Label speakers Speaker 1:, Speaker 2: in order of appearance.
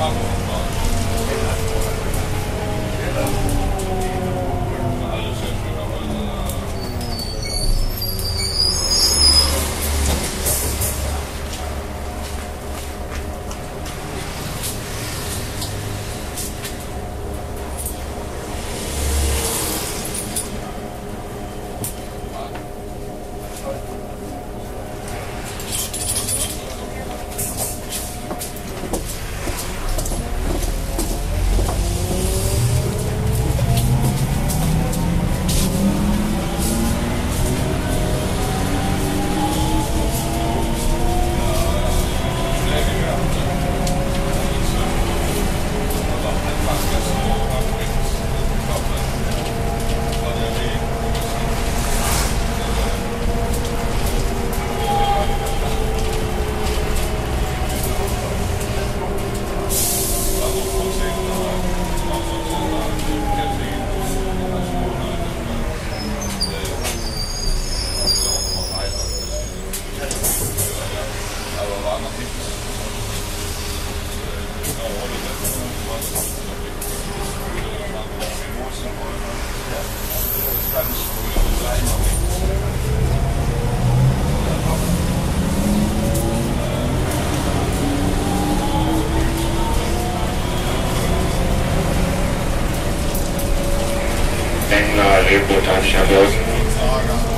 Speaker 1: machen. Engler, Hanscha, Börsen.